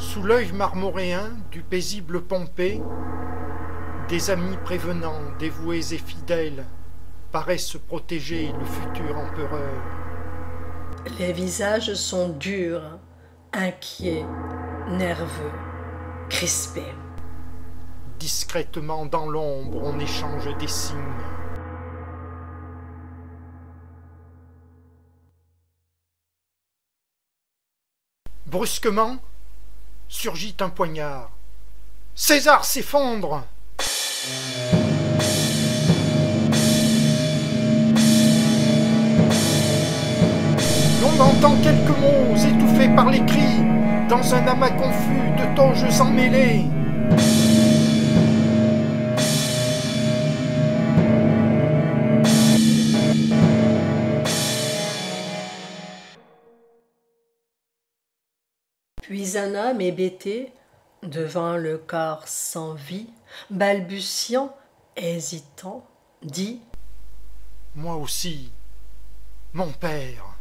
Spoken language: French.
Sous l'œil marmoréen du paisible Pompée, des amis prévenants, dévoués et fidèles, paraissent protéger le futur empereur. Les visages sont durs, inquiets, nerveux, crispés. Discrètement dans l'ombre, on échange des signes. Brusquement, surgit un poignard. César s'effondre. On entend quelques mots étouffés par les cris, dans un amas confus de toges emmêlées. Puis un homme hébété, devant le corps sans vie, balbutiant, hésitant, dit Moi aussi, mon père.